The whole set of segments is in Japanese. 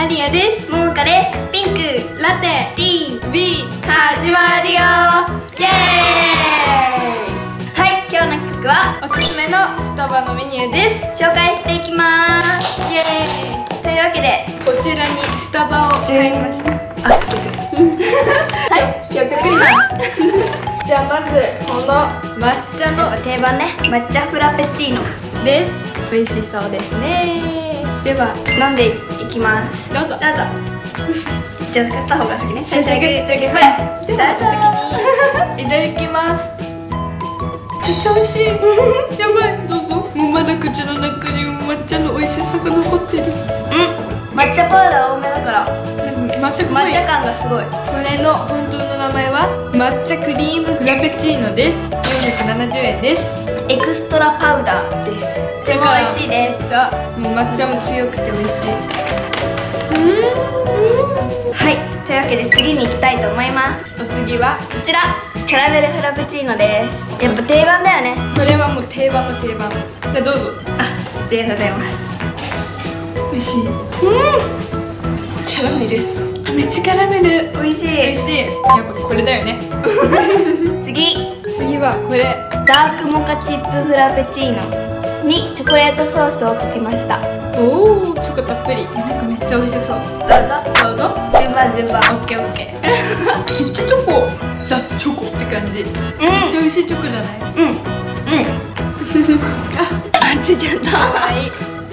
アリアです。ももかです。ピンクラテ D B 始まるよ。イエはい今日の企画はーイおすすめのスタバのメニューです。紹介していきます。イエーイ。というわけでこちらにスタバを買いました。あはい。よくくりまじゃあまずこの抹茶の定番ね。抹茶フラペチーノ。です。美味しそうですねでは飲んでいきます。どうぞ。どうぞ。じゃあ買った方が先ね。最初にグーじゃんけんぽい。どうぞ先に。いただきます。めっちゃ美味しい。やばい。どうぞ。もうまだ口の中に抹茶の。美味しさが残ってる。うん。抹茶パウダー多めだから抹茶抹茶感がすごい。これの本当の名前は抹茶クリームフラペチーノです。470円です。エクストラパウダーです。とても美味しいです。じゃあ抹茶も強くて美味しい。はい。というわけで次に行きたいと思います。お次は？こちら。キャラメルフラペチーノです。やっぱ定番だよね。これはもう定番の定番。じゃあどうぞ。あありがとうございます。美味しい。キャラメル。あめっちゃキャラメル。美味しい。美味しい。やっぱこれだよね。次。次はこれ。ダークモカチップフラペチーノ。にチョコレートソースをかけました。おおチョコたっぷり。えなんかめっちゃ美味しそう。どうぞ。どうぞ。順番順番。オッケーオッケー。めっちゃチョコ。ザ・チョコって感じ。めっちゃ美味しいチョコじゃない？うん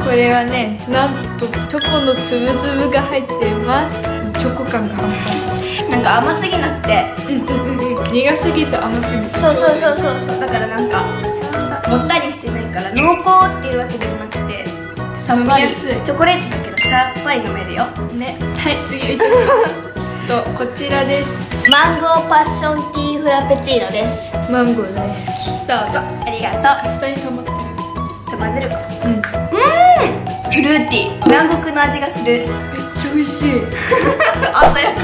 これはねなんとチョコのつぶつぶが入っています。チョコ感が半端なんか甘すぎなくて。苦すぎず甘すぎず。そうそうそうそうそう。だからなんかもったりしてないから濃厚っていうわけでもなくてさっぱり。チョコレートだけどさっぱり飲めるよ。ね。はい次いたします。とこちらです。マンゴーパッションティーフラペチーノです。マンゴー大好き。どうぞ。ありがとう。下に溜まってる。ちょっと混ぜるか。うんフルーティー。南国の味がする。ちゃ美味しい。い 鮮やか。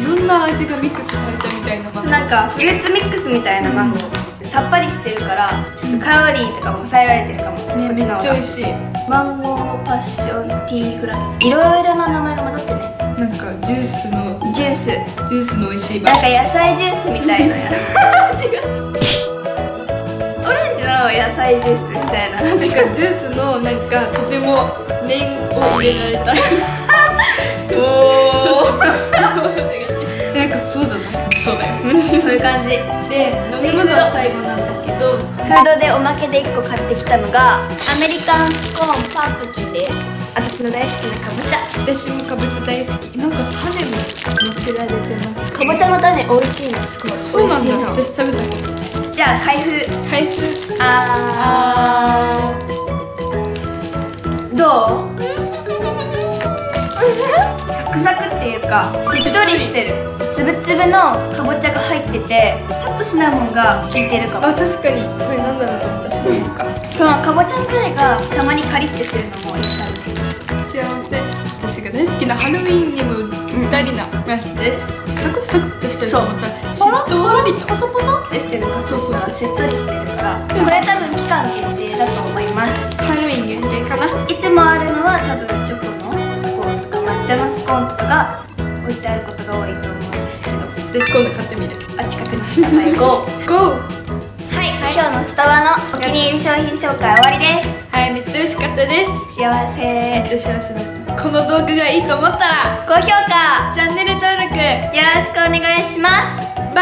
ろんな味がミックスされたみたいなマンゴー。なんかフルーツミックスみたいなマンゴー。さっぱりしてるからちょっとカロリーとかも抑えられてるかも、ねめっちこっちの方が。ゃ美味しい。マンゴーパッションティーフラペいろいろな名前が混ざってね。なんかジュースのジュース。ジュースの美味しいバなんか野菜ジュースみたいな味がするオレンジの野菜ジュースみたいななんかジュースのなんかとても念を入れられた。お なんかそうじゃない。そうだよ。おそういう感じ。で飲み物は最後なんだけど。フードでおまけで1個買ってきたのがアメリカンスコーンパンプキンです。私の大好きなかぼちゃ。私もかぼちゃ大好き。なんか種も乗っけられてます。かぼちゃの種美味しいのすごいそうなんだ。私食べたことない。じゃあ開封。開封。あクサクっていうかしっとりしてる。つぶつぶのかぼちゃが入っててちょっとシナモンが効いてるかも。あ確かに。これなんだろうと思った。しなん。かこのかぼちゃの種がたまにカリッてするのもいいかも幸せ。私が大好きなハロウィンにもぴったりなやつです。サクサクっとしてると思ったらしっとり。とポソポソってしてるかそうそうがしっとりしてるから。これ多分期間限定だと思います私今度買ってみる。あ近くの。スタバへ行こう GO! はい、今日のスタバのお気に入り商品紹介終わりです。はいめっちゃ美味しかったです。幸めっせちゃ幸せだった。この動画がいいと思ったら高評価。チャンネル登録。よろしくお願いします